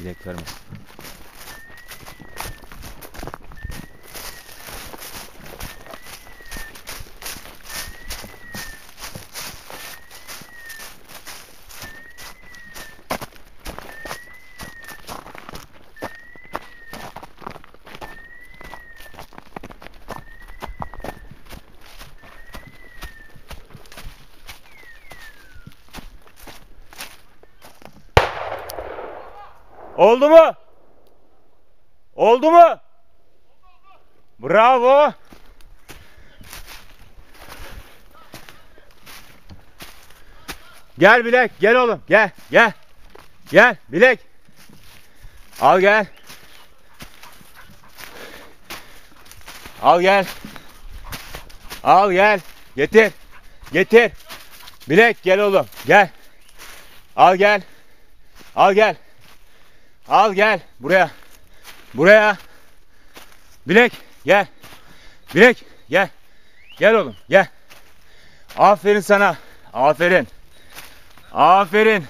Bilek verme. Oldu mu? Oldu mu? Bravo. Gel Bilek, gel oğlum. Gel, gel. Gel Bilek. Al gel. Al gel. Al gel. Getir. Getir. Bilek gel oğlum. Gel. Al gel. Al gel. Al gel buraya. Buraya. Bilek gel. Bilek gel. Gel oğlum gel. Aferin sana. Aferin. Aferin.